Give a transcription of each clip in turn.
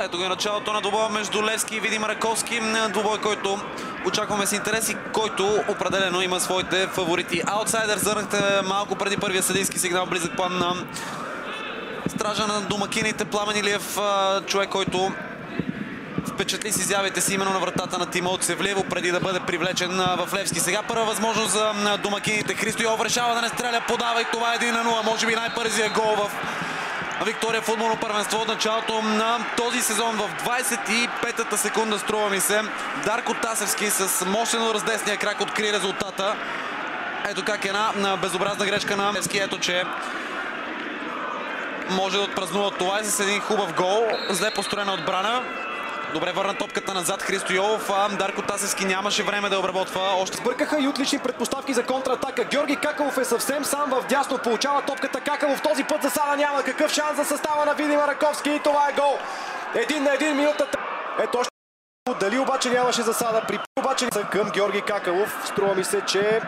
Ето го и началото на двобоя между Левски и Видим Раковски. Двубой, който очакваме с интерес и който определено има своите фаворити. Аутсайдер зърнахте малко преди първия съдийски сигнал. Близък план на стража на домакините Пламен Илиев. Човек, който впечатли с изявите си именно на вратата на Тимот Севлиево, преди да бъде привлечен в Левски. Сега първа възможност за домакините. Христо Йов решава да не стреля, подава и това е 1 на 0. Може би най-бързия гол в Виктория футболно първенство от началото на този сезон в 25-та секунда струва ми се. Дарко Тасевски с мощено раздесния крак откри резултата. Ето как една безобразна грешка на Левски. Ето, че може да отпразнува това и с един хубав гол. Зле построена отбрана. Добре върна топката назад Христо Йолов. Дарко Тасевски нямаше време да обработва. Още сбъркаха и отлични предпоставки за контратака. Георги Какалов е съвсем сам в дясно. Получава топката Какалов. Този път за Сада няма какъв шанс за състава на Видима Раковски. И това е гол. Един на един минутата. Ето още дали обаче нямаше засада при обаче към Георги Какалов. Струва ми се, че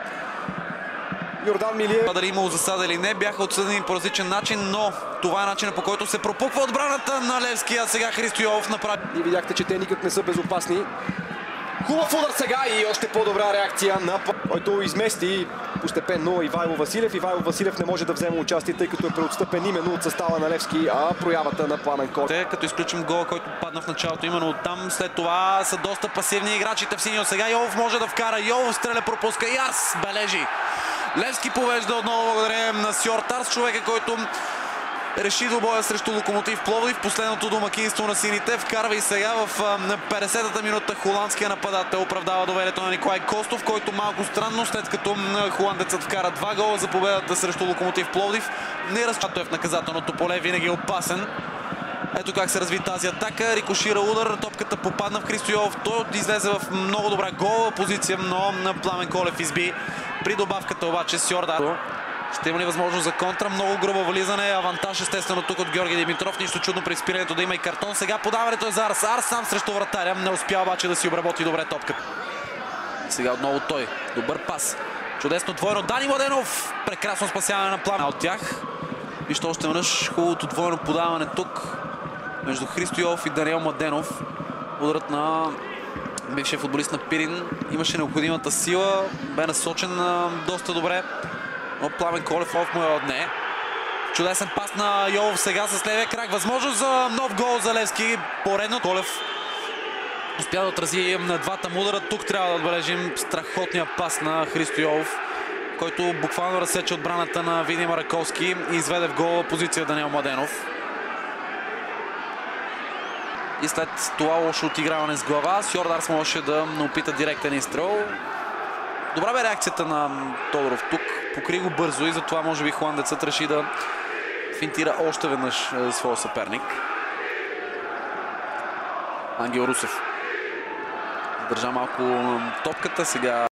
Йордан Милиев. Дали имало засада или не, бяха отсъдени по различен начин, но това е начинът по който се пропуква отбраната на Левски, а сега Христо Йолов направи. И видяхте, че те никак не са безопасни. Хубав удар сега и още по-добра реакция на който измести постепенно Ивайло Василев. Ивайло Василев не може да вземе участие, тъй като е преотстъпен именно от състава на Левски, а проявата на Пламен Кол. Те, като изключим гола, който падна в началото именно оттам, след това са доста пасивни играчите в синьо. Сега Йолов може да вкара. Йолов стреля, пропуска и аз бележи. Левски повежда отново благодарение на Сьор Тарс, човека, който реши до боя срещу Локомотив Пловдив. Последното домакинство на сините вкарва и сега в 50-та минута холандския нападател оправдава доверието на Николай Костов, който малко странно, след като холандецът вкара два гола за победата срещу Локомотив Пловдив. Не разчато е в наказателното поле, винаги е опасен. Ето как се разви тази атака. Рикошира удар, топката попадна в Христо Йов. Той излезе в много добра гола позиция, но Пламен Колев изби. При добавката обаче Сьорда ще има ли възможност за контра? Много грубо влизане. Авантаж естествено тук от Георги Димитров. Нищо чудно при спирането да има и картон. Сега подаването е за Арс. Арс сам срещу вратаря. Не успя обаче да си обработи добре топката. Сега отново той. Добър пас. Чудесно двойно. Дани Младенов. Прекрасно спасяване на плана от тях. Вижте още веднъж хубавото двойно подаване тук между Христо Йов и Даниел Младенов. Ударът на бившия футболист на Пирин имаше необходимата сила. Бе насочен доста добре. Но Пламен Колев му е отне. Чудесен пас на Йолов сега с левия крак. Възможност за нов гол за Левски. Поредно Колев успя да отрази на двата му. Тук трябва да отбележим страхотния пас на Христо Йолов, който буквално разсече отбраната на Видима Раковски и изведе в гола позиция Даниел Младенов. И след това лошо отиграване с глава, Сьордарс можеше да опита директен изстрел. Добра бе реакцията на Тодоров тук. Покри го бързо и затова може би холандецът реши да финтира още веднъж своя съперник. Ангел Русев. Държа малко топката. Сега